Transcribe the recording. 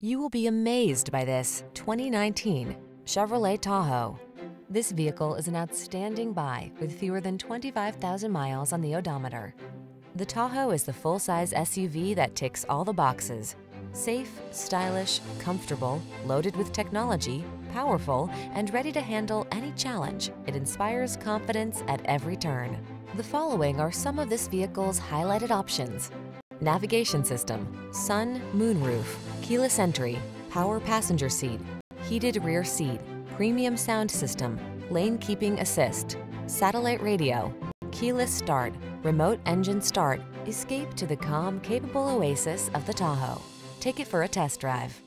You will be amazed by this 2019 Chevrolet Tahoe. This vehicle is an outstanding buy with fewer than 25,000 miles on the odometer. The Tahoe is the full-size SUV that ticks all the boxes. Safe, stylish, comfortable, loaded with technology, powerful, and ready to handle any challenge, it inspires confidence at every turn. The following are some of this vehicle's highlighted options. Navigation system, sun, moonroof, keyless entry, power passenger seat, heated rear seat, premium sound system, lane keeping assist, satellite radio, keyless start, remote engine start, escape to the calm, capable oasis of the Tahoe. Take it for a test drive.